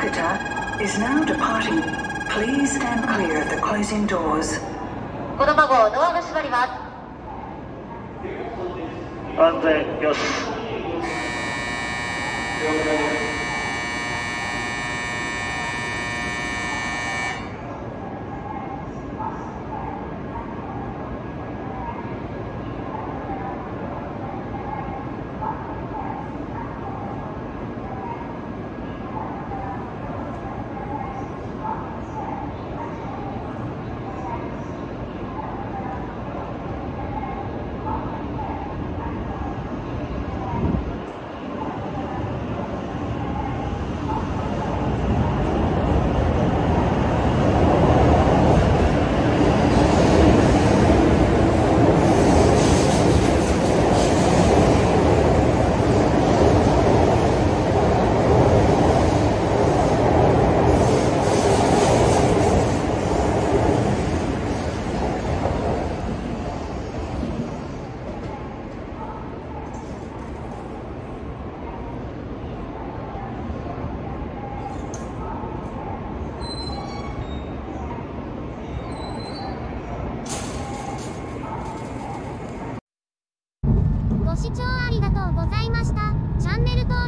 Kodama is now departing. Please stand clear of the closing doors. この孫、ドアが閉まります。安全よし。ご視聴ありがとうございました。チャンネル登録